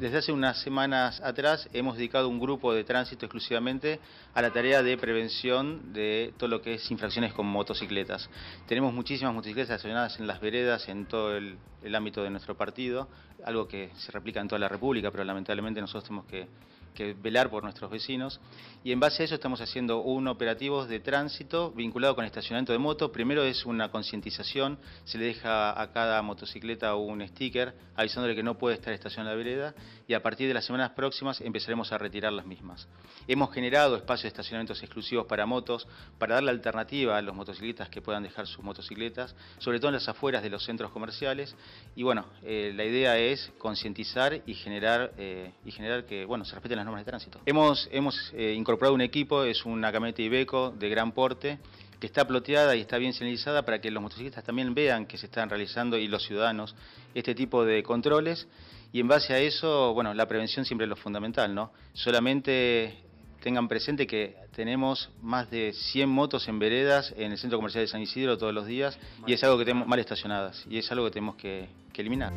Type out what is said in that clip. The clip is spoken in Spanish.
Desde hace unas semanas atrás hemos dedicado un grupo de tránsito exclusivamente a la tarea de prevención de todo lo que es infracciones con motocicletas. Tenemos muchísimas motocicletas estacionadas en las veredas en todo el, ámbito de nuestro partido, algo que se replica en toda la República, pero lamentablemente nosotros tenemos que, que velar por nuestros vecinos. Y en base a eso estamos haciendo un operativo de tránsito vinculado con estacionamiento de moto. Primero es una concientización, se le deja a cada motocicleta un sticker avisándole que no puede estar estacionada en la vereda y a partir de las semanas próximas empezaremos a retirar las mismas. Hemos generado espacios de estacionamientos exclusivos para motos, para darle alternativa a los motocicletas que puedan dejar sus motocicletas, sobre todo en las afueras de los centros comerciales. Y bueno, eh, la idea es concientizar y generar, eh, y generar que bueno, se respeten las normas de tránsito. Hemos, hemos eh, incorporado un equipo, es una camioneta Ibeco de gran porte, que está ploteada y está bien señalizada para que los motociclistas también vean que se están realizando y los ciudadanos este tipo de controles y en base a eso, bueno, la prevención siempre es lo fundamental, ¿no? Solamente tengan presente que tenemos más de 100 motos en veredas en el centro comercial de San Isidro todos los días y es algo que tenemos mal estacionadas y es algo que tenemos que, que eliminar.